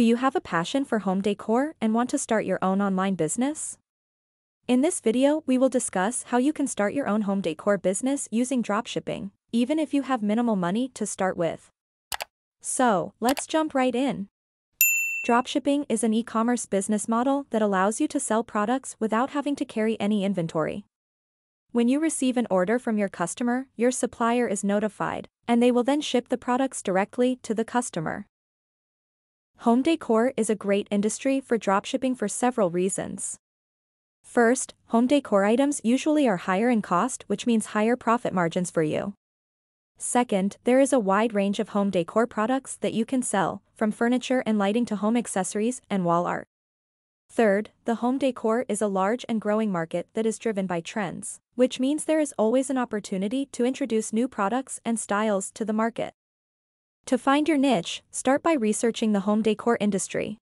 Do you have a passion for home decor and want to start your own online business? In this video, we will discuss how you can start your own home decor business using dropshipping, even if you have minimal money to start with. So, let's jump right in. Dropshipping is an e-commerce business model that allows you to sell products without having to carry any inventory. When you receive an order from your customer, your supplier is notified, and they will then ship the products directly to the customer. Home decor is a great industry for dropshipping for several reasons. First, home decor items usually are higher in cost which means higher profit margins for you. Second, there is a wide range of home decor products that you can sell, from furniture and lighting to home accessories and wall art. Third, the home decor is a large and growing market that is driven by trends, which means there is always an opportunity to introduce new products and styles to the market. To find your niche, start by researching the home decor industry.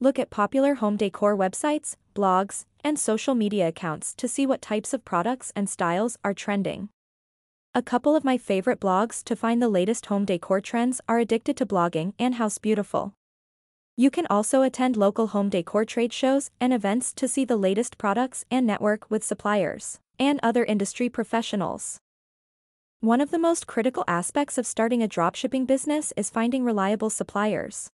Look at popular home decor websites, blogs, and social media accounts to see what types of products and styles are trending. A couple of my favorite blogs to find the latest home decor trends are Addicted to Blogging and House Beautiful. You can also attend local home decor trade shows and events to see the latest products and network with suppliers and other industry professionals. One of the most critical aspects of starting a dropshipping business is finding reliable suppliers.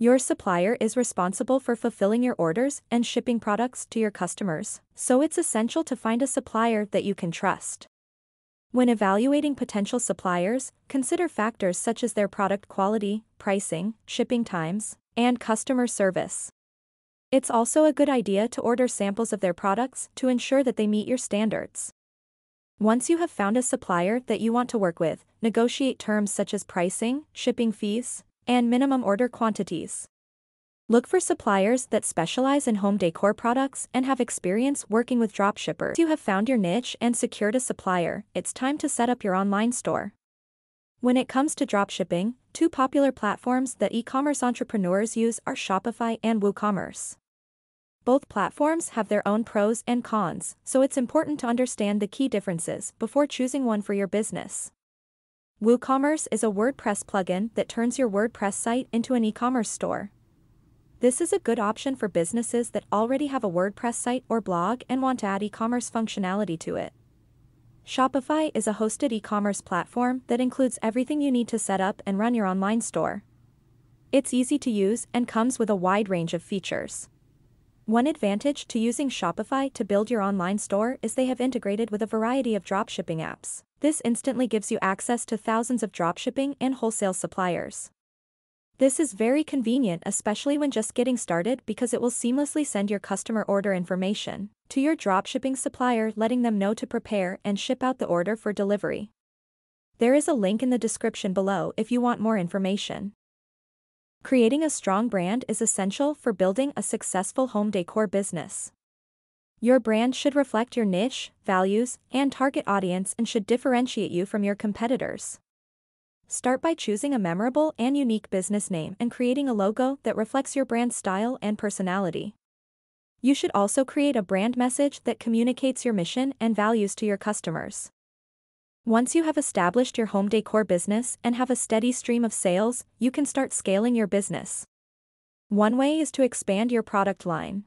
Your supplier is responsible for fulfilling your orders and shipping products to your customers, so it's essential to find a supplier that you can trust. When evaluating potential suppliers, consider factors such as their product quality, pricing, shipping times, and customer service. It's also a good idea to order samples of their products to ensure that they meet your standards. Once you have found a supplier that you want to work with, negotiate terms such as pricing, shipping fees, and minimum order quantities. Look for suppliers that specialize in home decor products and have experience working with dropshippers. Once you have found your niche and secured a supplier, it's time to set up your online store. When it comes to dropshipping, two popular platforms that e-commerce entrepreneurs use are Shopify and WooCommerce. Both platforms have their own pros and cons, so it's important to understand the key differences before choosing one for your business. WooCommerce is a WordPress plugin that turns your WordPress site into an e-commerce store. This is a good option for businesses that already have a WordPress site or blog and want to add e-commerce functionality to it. Shopify is a hosted e-commerce platform that includes everything you need to set up and run your online store. It's easy to use and comes with a wide range of features. One advantage to using Shopify to build your online store is they have integrated with a variety of dropshipping apps. This instantly gives you access to thousands of dropshipping and wholesale suppliers. This is very convenient especially when just getting started because it will seamlessly send your customer order information to your dropshipping supplier letting them know to prepare and ship out the order for delivery. There is a link in the description below if you want more information. Creating a strong brand is essential for building a successful home decor business. Your brand should reflect your niche, values, and target audience and should differentiate you from your competitors. Start by choosing a memorable and unique business name and creating a logo that reflects your brand style and personality. You should also create a brand message that communicates your mission and values to your customers. Once you have established your home decor business and have a steady stream of sales, you can start scaling your business. One way is to expand your product line.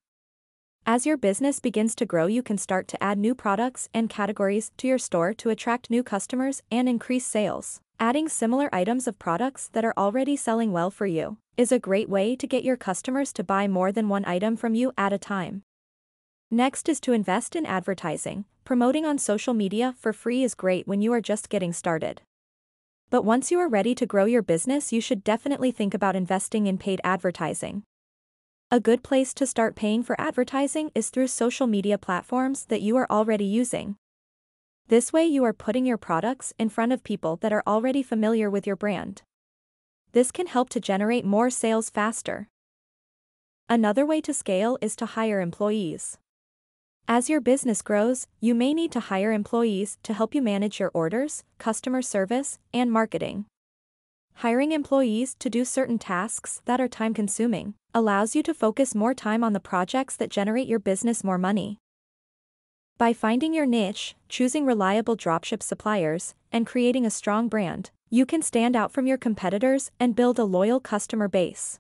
As your business begins to grow, you can start to add new products and categories to your store to attract new customers and increase sales. Adding similar items of products that are already selling well for you is a great way to get your customers to buy more than one item from you at a time. Next is to invest in advertising. Promoting on social media for free is great when you are just getting started. But once you are ready to grow your business, you should definitely think about investing in paid advertising. A good place to start paying for advertising is through social media platforms that you are already using. This way you are putting your products in front of people that are already familiar with your brand. This can help to generate more sales faster. Another way to scale is to hire employees. As your business grows, you may need to hire employees to help you manage your orders, customer service, and marketing. Hiring employees to do certain tasks that are time consuming allows you to focus more time on the projects that generate your business more money. By finding your niche, choosing reliable dropship suppliers, and creating a strong brand, you can stand out from your competitors and build a loyal customer base.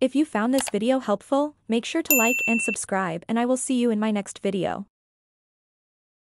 If you found this video helpful, make sure to like and subscribe and I will see you in my next video.